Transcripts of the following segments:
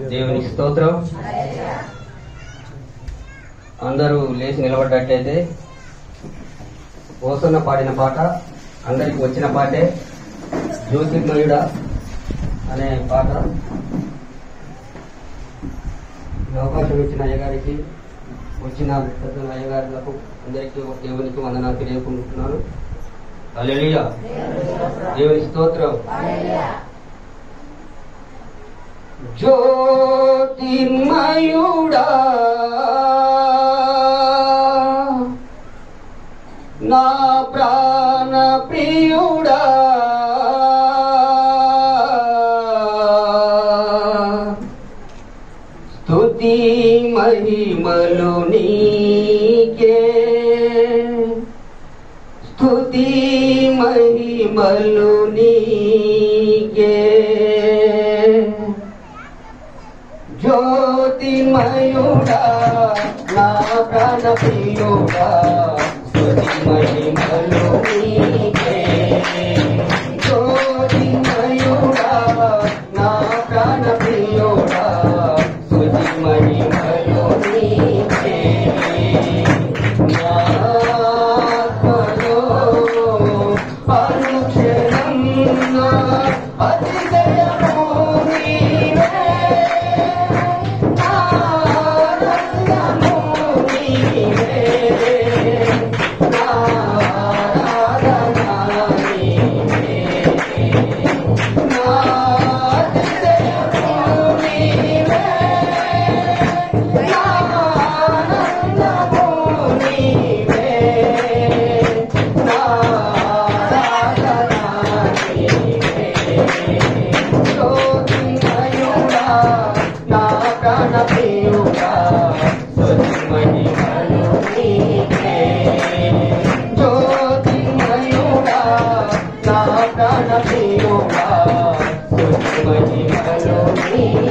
దేవునికి స్తోత్రం. అందరూ లేచి నిలబడ్డట్టయితే ఓసన్న పాడిన పాట అందరికి వచ్చిన పాటే జ్యోతిర్మయుడ అనే పాట. అవకాశం ఇచ్చిన అయ్యగారికి వచ్చిన పెద్దల అయ్యగారులకు అందరికీ దేవునికి వందనాలు తెలియకుంటున్నాను హల్లెలూయా. దేవుని స్తోత్రం. జ్యోతిర్మయుడా. నా ప్రాణ ప్రియుడా. స్తుతి మహిమలు నీకే. స్తుతి మహిమలు నీకే. మయూడా నా ప్రాణ ప్రియుడా నా జ్యోతిమయుడు నీకే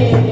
Thank you.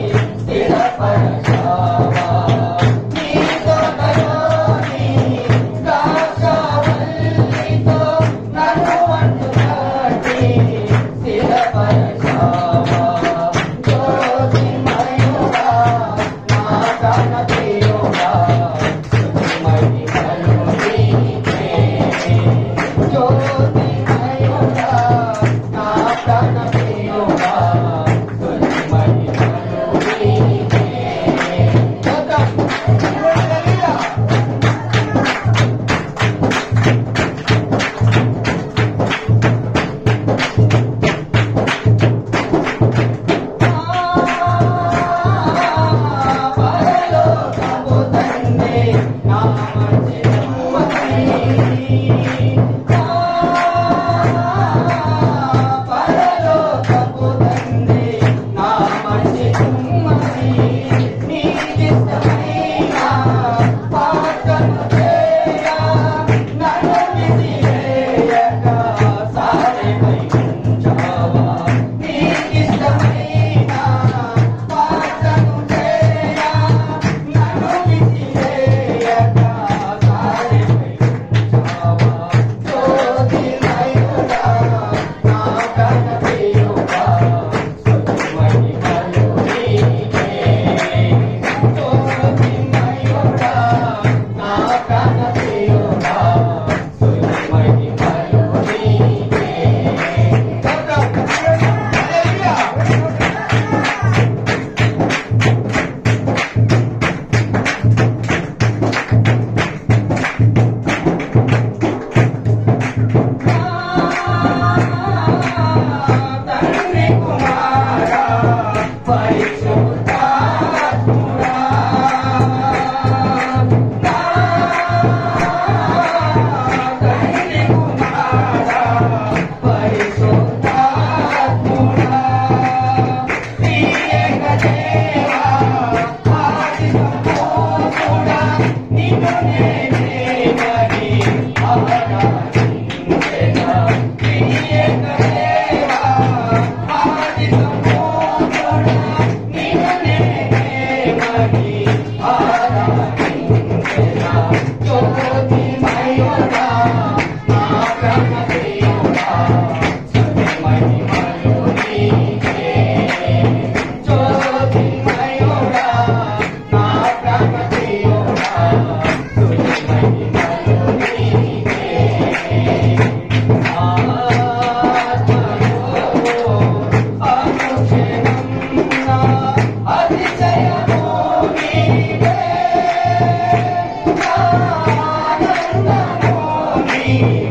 Amen.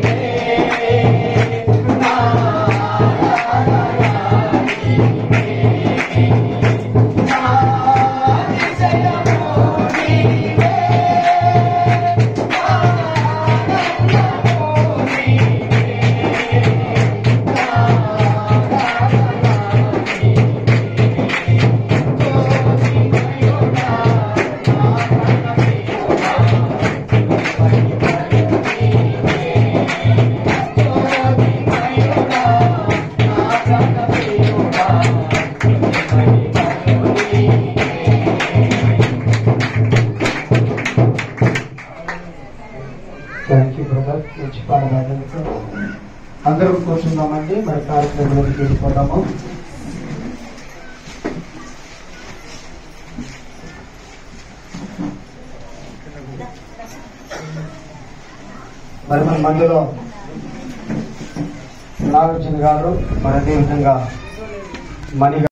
బ్రదర్ మంచి పాట పాడినందుకు అందరూ కూర్చుందామండి మరి కార్యక్రమానికి వెళ్ళిపోతాము మరి మన మధ్యలో నాగార్జున గారు మరి అదేవిధంగా మణి